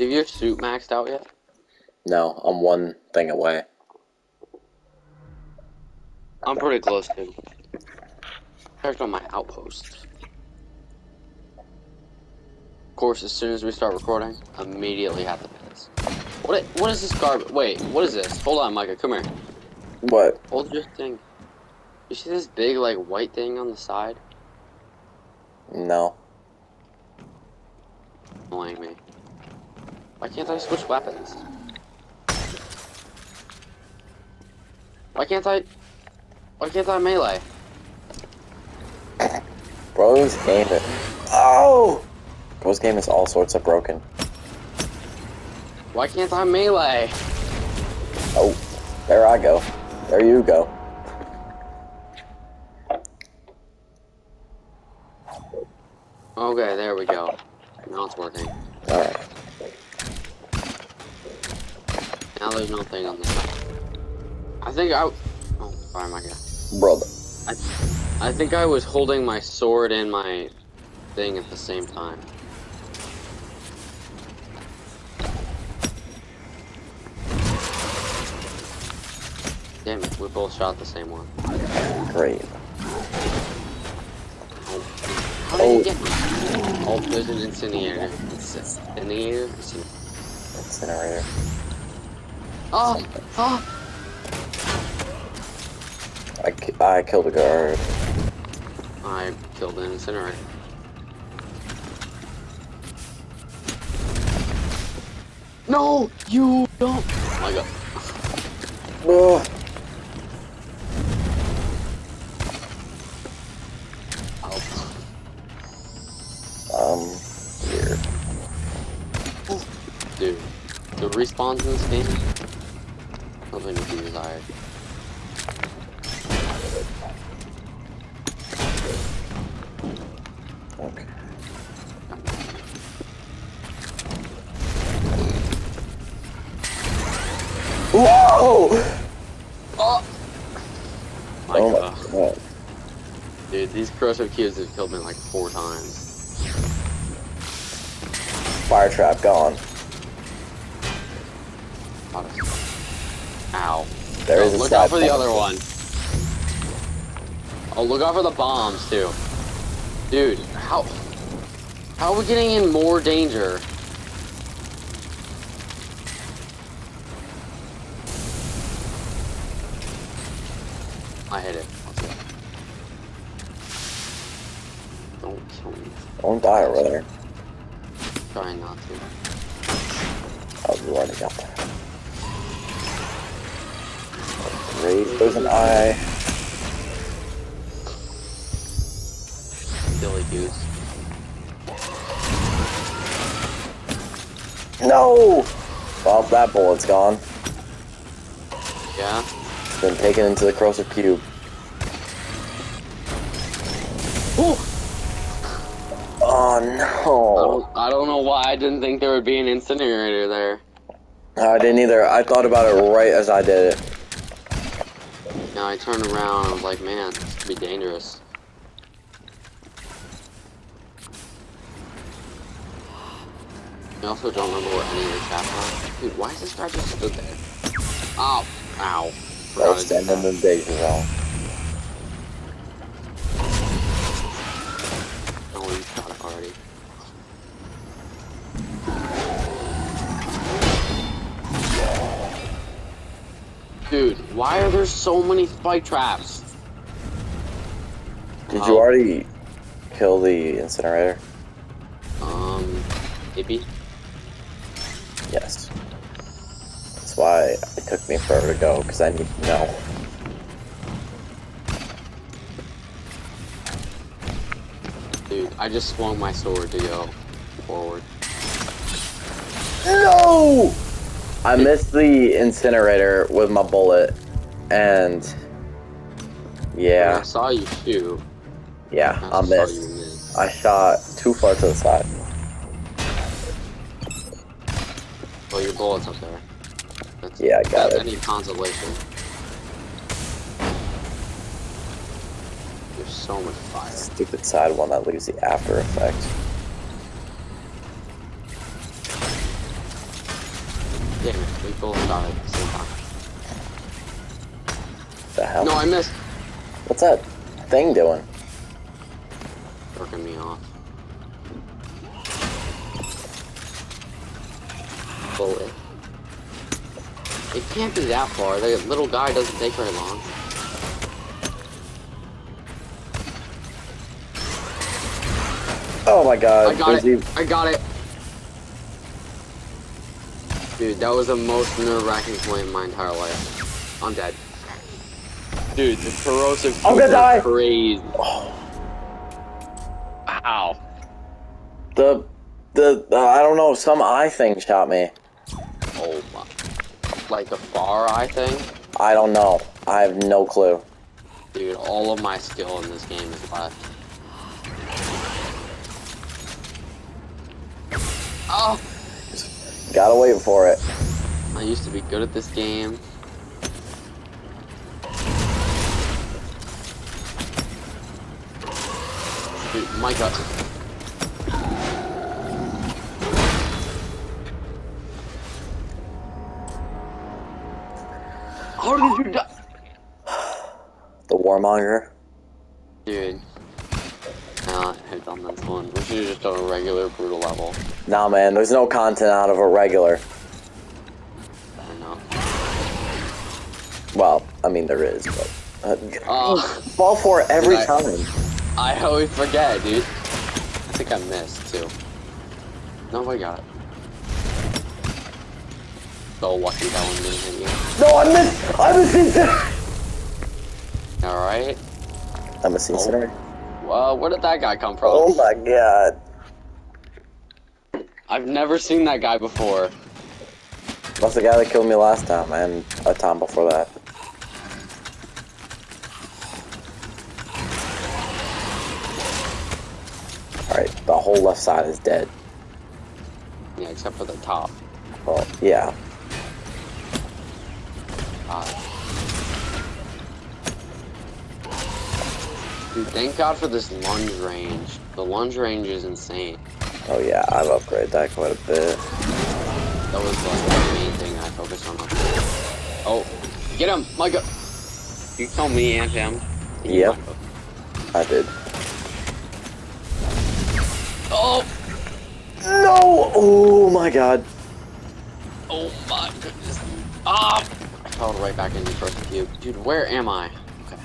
Have your suit maxed out yet? No, I'm one thing away. I'm pretty close to. Checked on my outpost. Of course, as soon as we start recording, immediately have the pins. What? What is this garbage? Wait, what is this? Hold on, Micah. Come here. What? Hold your thing. You see this big, like, white thing on the side? No. Annoying me. Why can't I switch weapons? Why can't I? Why can't I melee? Bro's game is. Oh! Bro's game is all sorts of broken. Why can't I melee? Oh, there I go. There you go. Okay, there we go. Now it's working. Alright. Now there's no thing on the side. I think I. Oh, sorry, Micah. Brother. I, I think I was holding my sword and my thing at the same time. Damn it, we both shot the same one. Great. Oh. How did Oh. you get me? Oh, there's an incinerator. It's incinerator? Oh! Oh! I, ki- I killed a guard. I killed an incinerator. No! You don't! Oh my god. Oh. Um, weird. Dude, the respawns in this game, something to be desired. Okay. Whoa! Oh! My oh god. my god. Dude, these corrosive cubes have killed me like four times. Fire trap gone. Ow. There Oh, is a look out for the other one. Oh, look out for the bombs too. Dude, how how are we getting in more danger? I hit it. Don't kill me. Don't die over there. Trying not to. Oh, you already got that. Great. There's an eye. Silly goose. No! Well, that bullet's gone. Yeah? Been taken into the corrosive cube. Oh! Oh I no! don't, I don't know why I didn't think there would be an incinerator there. I didn't either. I thought about it right as I did it. Now I turned around and I was like, man, this could be dangerous. I also don't remember what any of the traps are. Dude, why is this guy just stood there? Oh, Ow. I Forgot was standing in the danger zone. Why are there so many spike traps? Did Oh. you already kill the incinerator? Um, maybe? Yes. That's why it took me forever to go, because I need to know. Dude, I just swung my sword to go forward. No! I missed the incinerator with my bullet, and yeah. I saw you shoot. yeah, I saw missed. miss. I shot too far to the side. Well, your bullet's up there. That's, Yeah, I got it. any consolation. There's so much fire. Stupid side one that leaves the after effect. Damn it, we both died at the same time. I missed. What's that thing doing? Working me off. Bullet. It can't be that far. The little guy doesn't take very long. Oh my god. I got there's it. I got it. Dude, that was the most nerve-wracking point in my entire life. I'm dead. Dude, the corrosive I'm gonna die. crazy. Oh, Ow. the, the, uh, I don't know, some eye thing shot me. Oh my. Like a far eye thing? I don't know. I have no clue. Dude, all of my skill in this game is left. Oh! Gotta wait for it. I used to be good at this game. Dude, my god. How did you die? The Warmonger. Dude. Nah, I've done this one. We should just done a regular brutal level. Nah, man, there's no content out of a regular. I know. Well, I mean, there is, but. Uh, Oh. fall for every time. I always forget, dude. I think I missed too. No, I got it. So lucky that one didn't hit you. No, I missed! I missed it! Alright. I'm a seasoner. Oh. Well, where did that guy come from? Oh my god. I've never seen that guy before. That's the guy that killed me last time, and a time before that. Alright, the whole left side is dead. Yeah, except for the top. Well, yeah. Uh, dude, thank God for this lunge range. The lunge range is insane. Oh yeah, I've upgraded that quite a bit. That was like the main thing I focused on. Oh, get him, Micah! You tell me and him. Yep. I did. Oh, No! Oh my god. oh my goodness. Ah! I fell right back into first cube. Dude, where am I? Okay.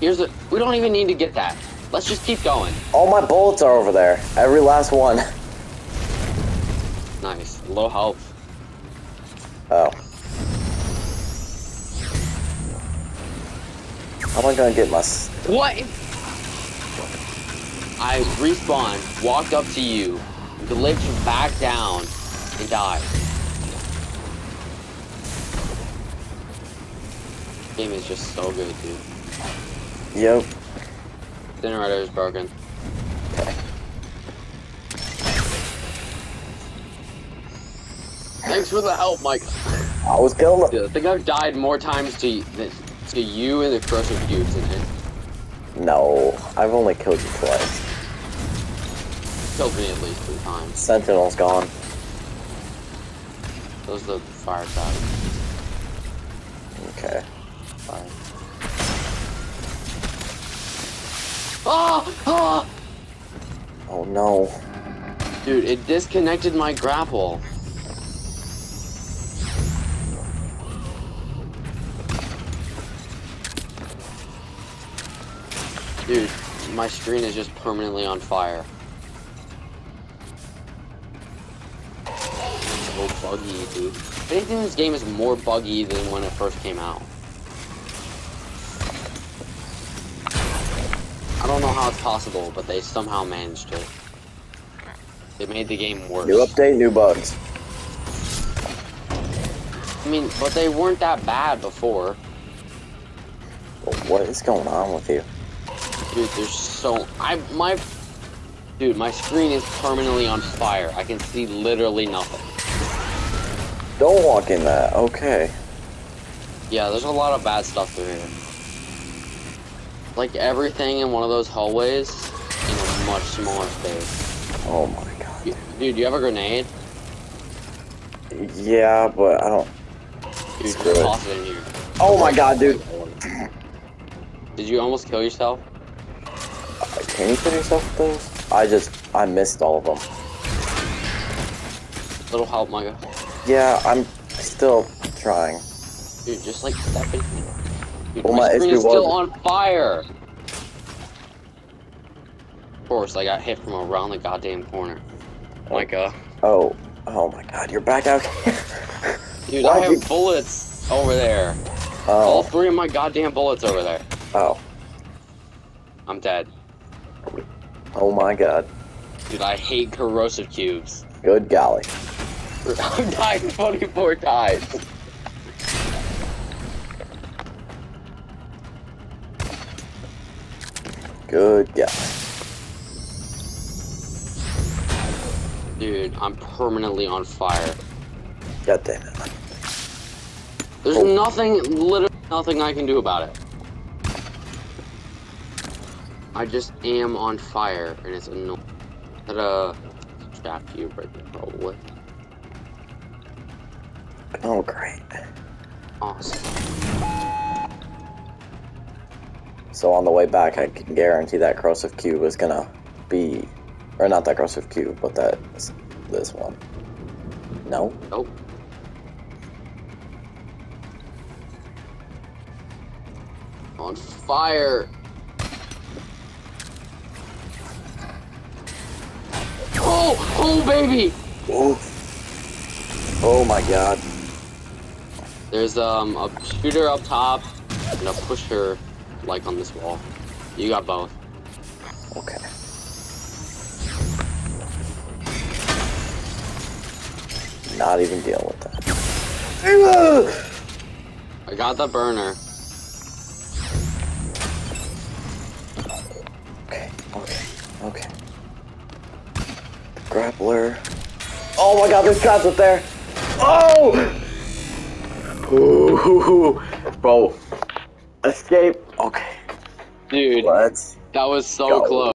Here's the. We don't even need to get that. Let's just keep going. All my bullets are over there. Every last one. Nice. Low health. Oh. How am I gonna get my... What? I respawned, walked up to you, glitched back down, and died. Game is just so good, dude. Yep. Generator is broken. Okay. Thanks for the help, Mike. I was killing Dude, I think I've died more times to to you and the corrosive cubes than No, I've only killed you twice. killed me at least three times. Sentinel's gone. Those are the fire side. Okay. Fire. Ah! Ah! Oh no. Dude, it disconnected my grapple. Dude, my screen is just permanently on fire. So buggy, dude. Anything, this game is more buggy than when it first came out. I don't know how it's possible, but they somehow managed it. They made the game worse. New update, new bugs. I mean, but they weren't that bad before. What is going on with you? Dude, there's so I my dude, my screen is permanently on fire. I can see literally nothing. Don't walk in that. Okay. Yeah, there's a lot of bad stuff through here. Like everything in one of those hallways in a much smaller space. Oh my god. You- Dude, you have a grenade? Yeah, but I don't. Dude, Screw just toss it in here. Oh my god, dude. Did you almost kill yourself? Can you kill yourself with those? I just, I missed all of them. Little help, Micah. Yeah, I'm still trying. Dude, just like step in here. Dude, Well, my my screen is still was- on fire. Of course, I got hit from around the goddamn corner. Micah. Oh, oh my god, you're back out here. Dude, Why'd I have you- bullets over there. Oh. All three of my goddamn bullets over there. oh, I'm dead. Oh my god. Dude, I hate corrosive cubes. Good golly. I'm dying 24 times. Good golly. Dude, I'm permanently on fire. God damn it. There's Oh. nothing, literally nothing I can do about it. I just am on fire, and it's annoying. That uh, trap cube right there, probably. Oh, great. Awesome. So on the way back, I can guarantee that corrosive cube is gonna be, or not that corrosive cube, but that this one. No. Nope. On fire. Oh, baby. Oh. Oh my god. There's um a shooter up top and a pusher like on this wall. You got both. Okay. Not even dealing with that. I got the burner. Grappler. Oh my god, there's traps up there! Oh! Ooh, bro. Escape. Okay, Dude, let's that was so Go. close.